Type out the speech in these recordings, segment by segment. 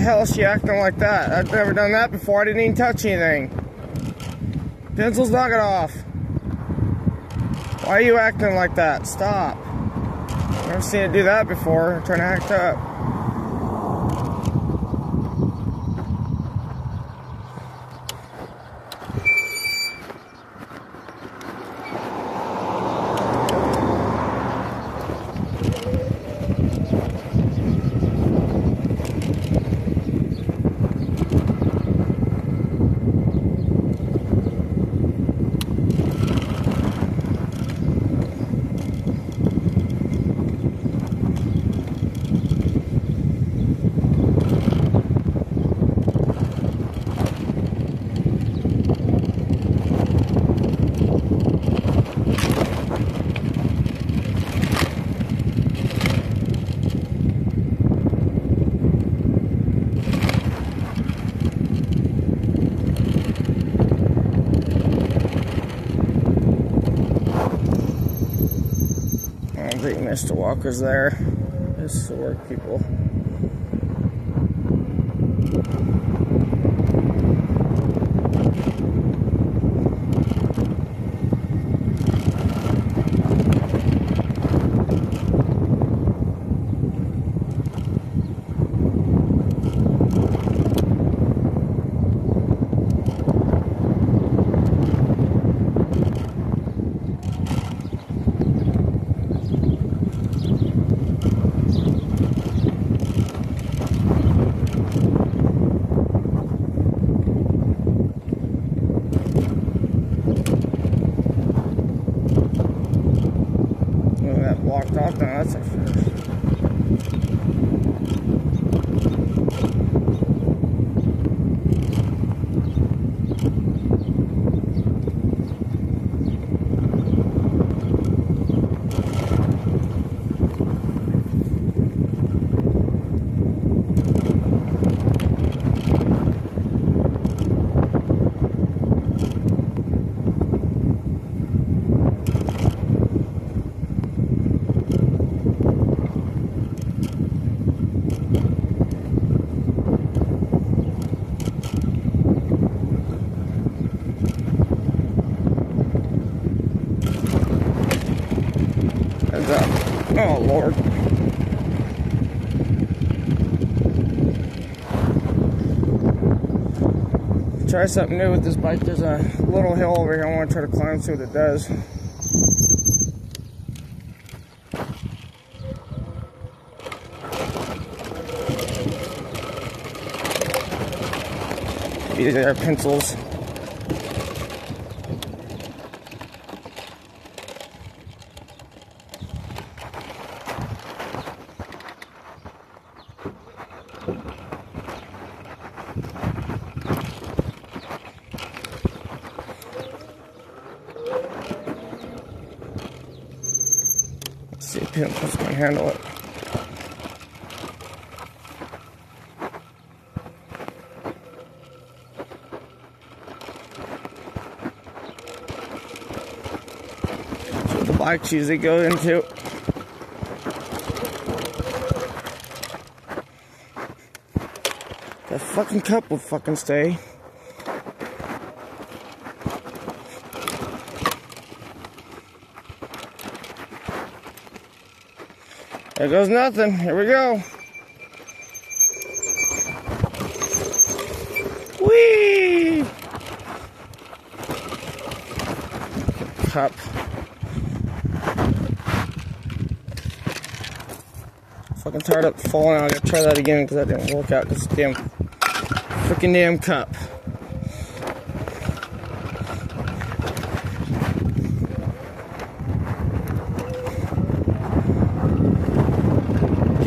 the hell is she acting like that? I've never done that before. I didn't even touch anything. Pencil's knock it off. Why are you acting like that? Stop. I've never seen it do that before. I'm trying to act up. I don't think Mr. Walker's there. Work people. Oh, that blocked off now. That's a first. Heads up. Oh, Lord. Try something new with this bike. There's a little hill over here. I want to try to climb, see what it does. These are pencils. See if pencils can handle it. What the bikes usually go into. That fucking cup will fucking stay. There goes nothing. Here we go. Whee! Cup. Fucking tired of falling out. I gotta try that again because that didn't work out. This damn freaking damn cup.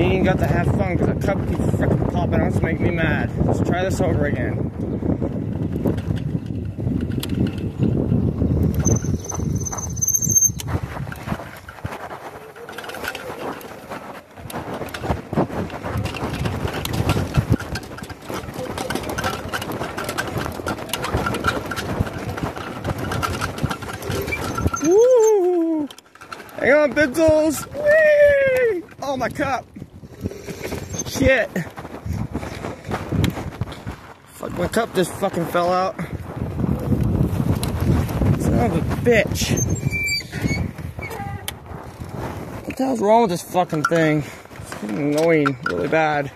You ain't got to have fun because the cup keeps freaking popping out to make me mad. Let's try this over again. Hang on, Bizzles! Whee! Oh, my cup. Shit. Fuck, my cup just fucking fell out. Son of a bitch. What the hell's wrong with this fucking thing? It's annoying really bad.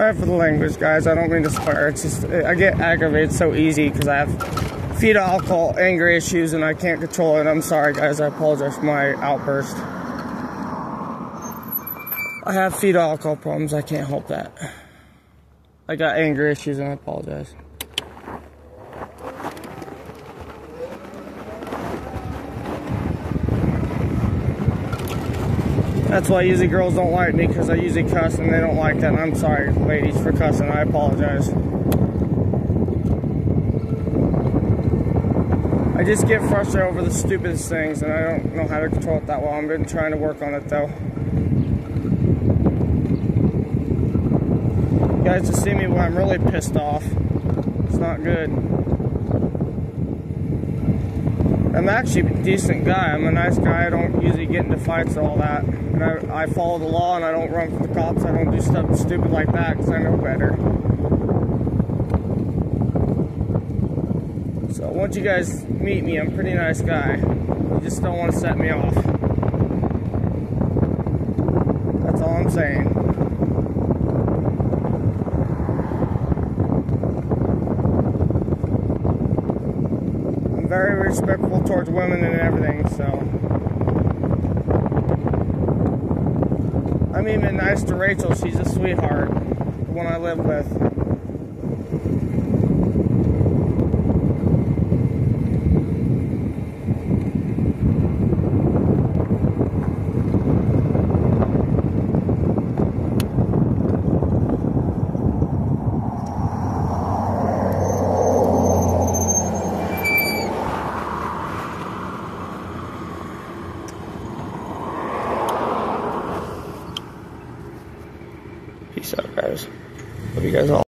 Sorry for the language, guys. I don't mean to swear. It's just I get aggravated so easy because I have fetal alcohol anger issues and I can't control it. I'm sorry, guys. I apologize for my outburst. I have fetal alcohol problems. I can't help that. I got anger issues and I apologize. That's why usually girls don't like me because I usually cuss and they don't like that. I'm sorry, ladies, for cussing. I apologize. I just get frustrated over the stupidest things and I don't know how to control it that well. I've been trying to work on it though. You guys just see me when I'm really pissed off. It's not good. I'm actually a decent guy. I'm a nice guy. I don't usually get into fights or all that. And I, I follow the law and I don't run from the cops. I don't do stuff stupid like that because I know better. So once you guys meet me, I'm a pretty nice guy. You just don't want to set me off. That's all I'm saying. I'm very respectful towards women and everything, so. I'm even nice to Rachel. She's a sweetheart, the one I live with.